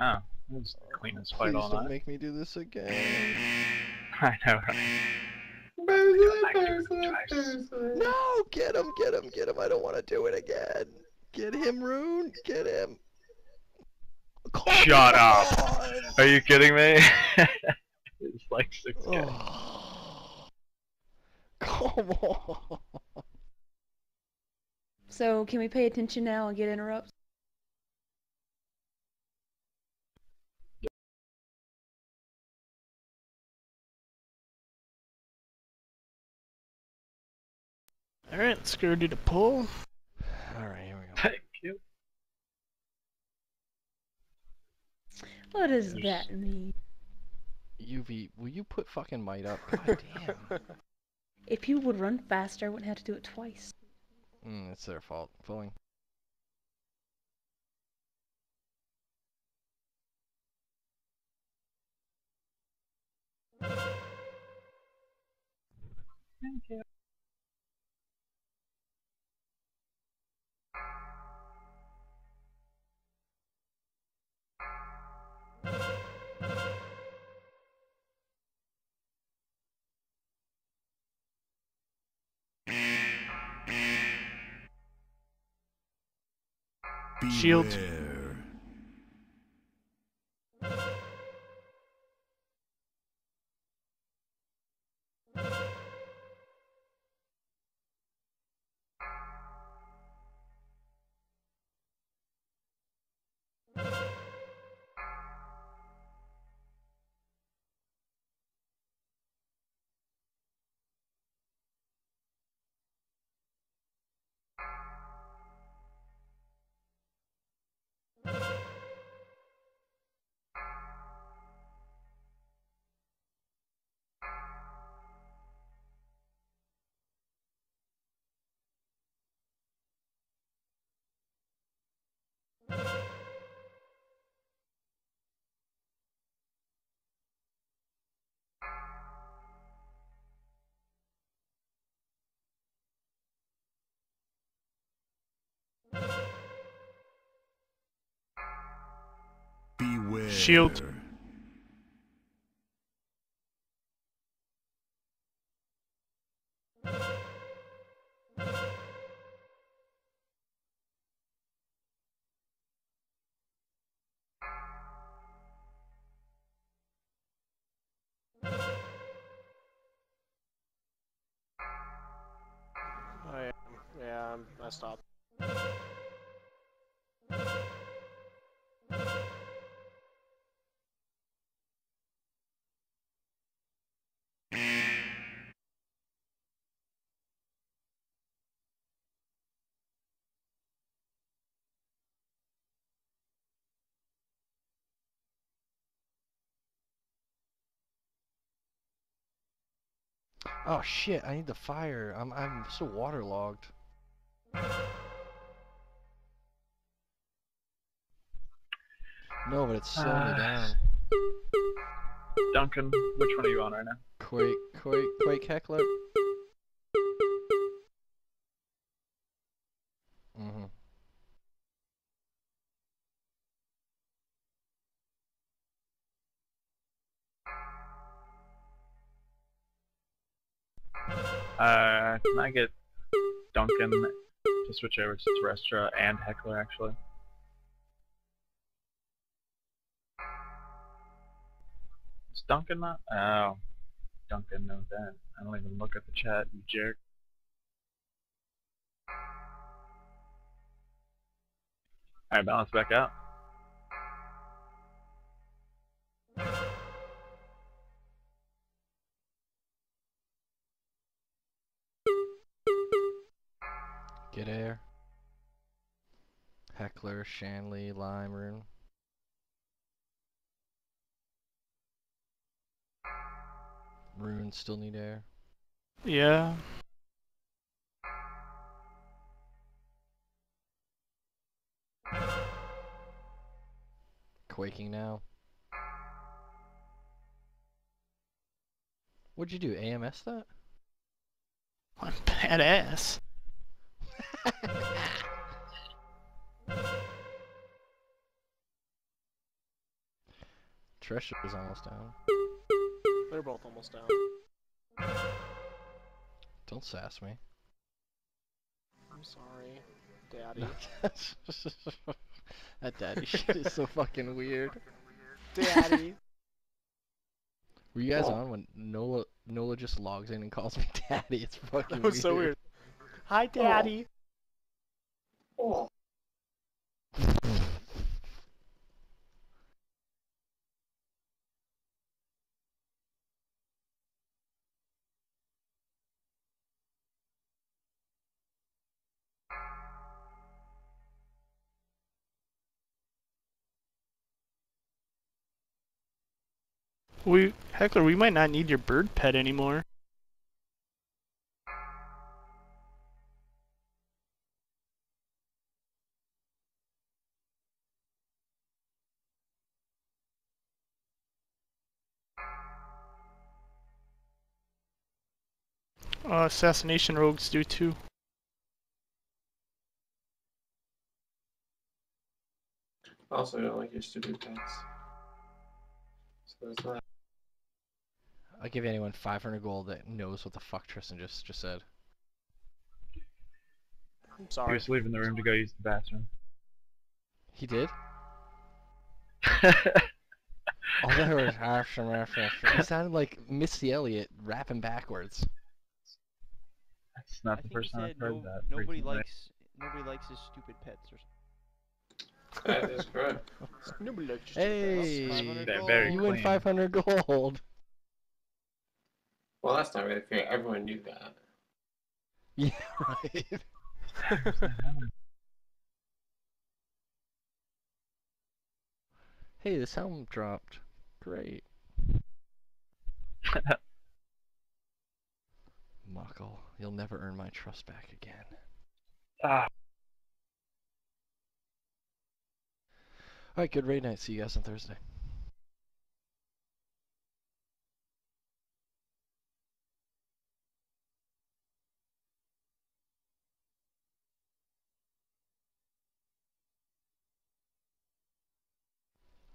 Oh, let's clean this fight Please all don't make me do this again. I know, right? Boozy, I do boozy, twice. boozy. No, get him, get him, get him. I don't want to do it again. Get him, Rune. Get him. Come Shut up. on! Are you kidding me? it's like 6k. Oh. Come on. So can we pay attention now and get interrupts? Alright, let's go do the pull. Alright, here we go. Thank you. What does There's- that mean? UV, will you put fucking might up? God damn. If you would run faster, I wouldn't have to do it twice. mm, it's their fault. Pulling. Thank you. Shield. Shield. I am. Yeah, I stopped. Oh shit, I need the fire. I'm I'm so waterlogged. No, but it's slowing me Ah. down. Duncan, which one are you on right now? Quake, Quake, Quake Heckler. Uh, can I get Duncan to switch over to Terrastra and Heckler actually? Is Duncan not? Oh, Duncan knows that. I don't even look at the chat, you jerk. Alright, balance back out. Get air. Heckler, Shanley, Lime Rune. Rune still need air. Yeah. Quaking now. What'd you do? AMS that? I'm badass. Thresh is almost down. They're both almost down. Don't sass me. I'm sorry, Daddy. that daddy shit is so fucking weird. Daddy. Were you guys oh. on when Nola Nola just logs in and calls me daddy? It's fucking That was so weird. Hi, Daddy. We heckler, we might not need your bird pet anymore. Uh, assassination rogues do too. Also, I don't like your stupid pets. So there's that. I'll give anyone 500 gold that knows what the fuck Tristan just just said. I'm sorry. He was leaving the room to go use the bathroom. He did? All I heard was "Arf, shum, arf, arf." It sounded like Missy Elliott rapping backwards. That's not I the first time I've heard no, that. nobody recently. likes nobody likes his stupid pets or something. That is correct. Nobody likes your stupid pets. Hey, 500 They're gold. very you win 500 gold. Well, that's not really fair. Everyone knew that. Yeah, right. hey, this helm dropped. Great. You'll never earn my trust back again. ah, Alright, good raid night. See you guys on Thursday.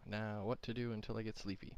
Now, what to do until I get sleepy?